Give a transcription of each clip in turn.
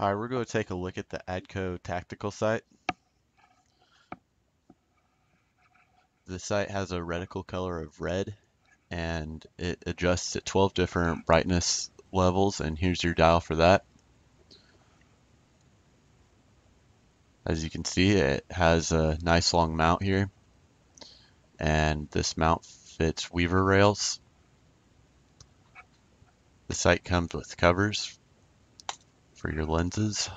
Hi, we're going to take a look at the ADCO tactical sight. The sight has a reticle color of red and it adjusts at 12 different brightness levels and here's your dial for that. As you can see it has a nice long mount here and this mount fits weaver rails. The sight comes with covers for your lenses.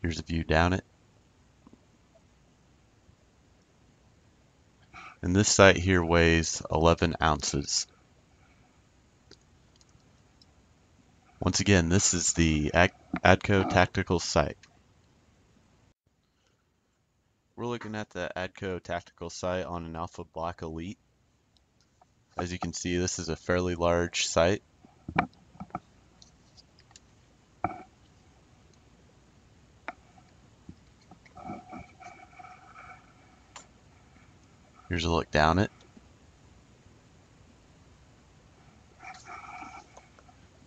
Here's a view down it. And this sight here weighs 11 ounces. Once again, this is the ADCO Tactical Sight. We're looking at the ADCO Tactical Sight on an Alpha Black Elite. As you can see, this is a fairly large sight. Here's a look down it.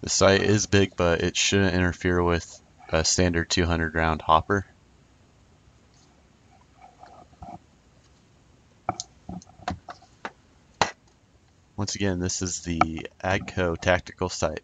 The sight is big, but it shouldn't interfere with a standard 200 round hopper. Once again, this is the ADCO tactical sight.